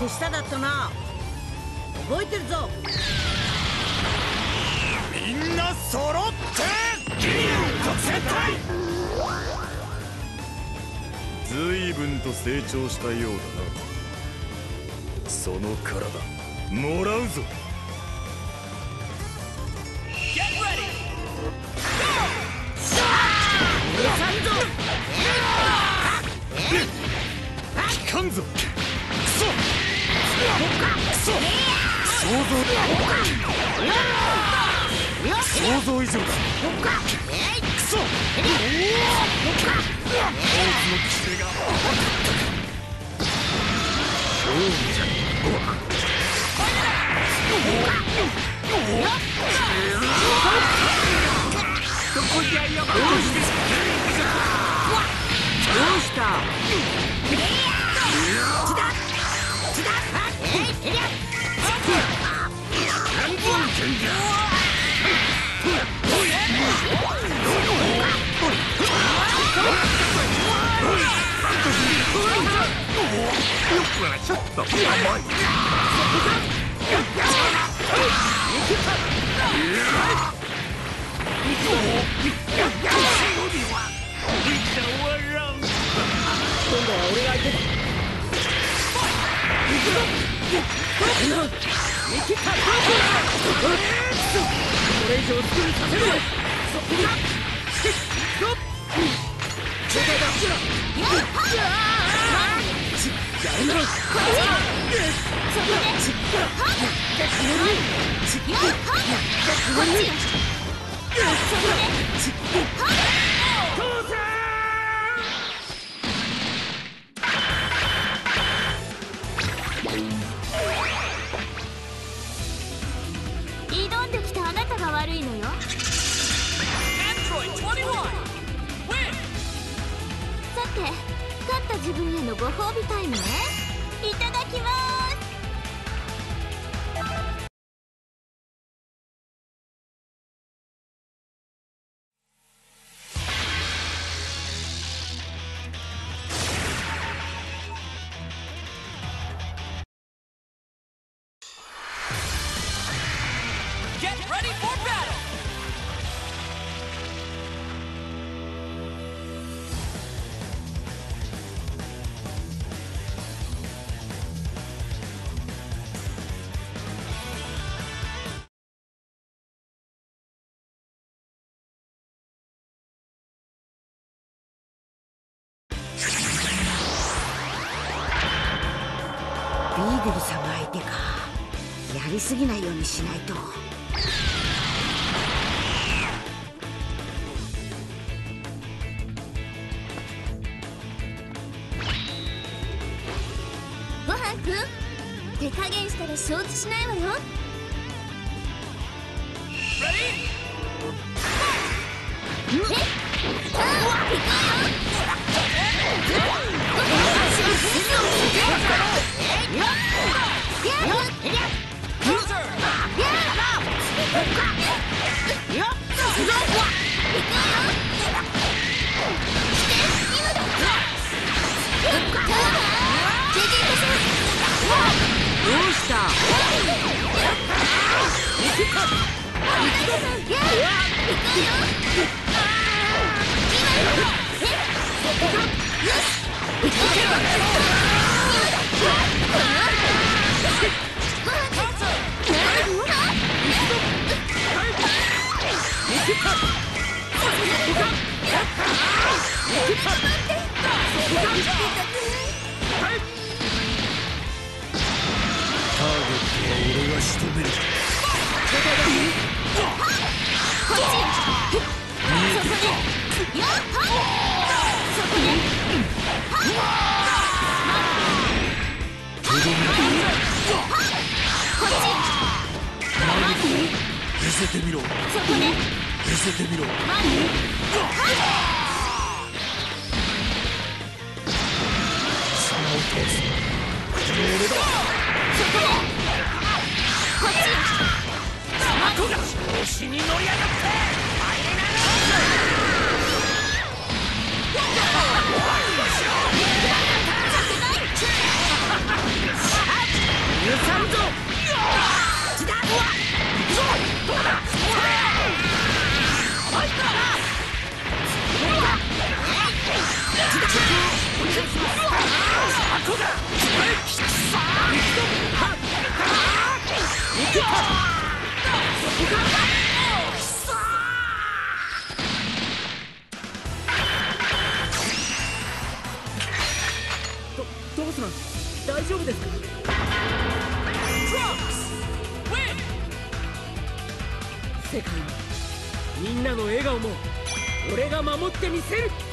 手下だったな。覚えてるぞ。みんな揃って。ギリ特戦隊随分と成長したようだな。その体もらうぞ。聞かんぞ。クソクソ想像想像以上だクソ大津の規制が勝負じゃどこじゃよどうした？ちょっと。甘いょっと甘い今度は俺が相手だこれ以上すぐにさせる挑んできたあなたが悪いのよ Android 21 Win! さて勝った自分へのご褒美タイムね。いただきます「ビーデル様相手か。やりすぎないようにしないと。ごはんくん手加減したら承知しないわよたタせてみろ。見せてみろ。貴様を倒すこ。の俺だ調子に乗り上がって世界もみんなの笑顔も俺が守ってみせる！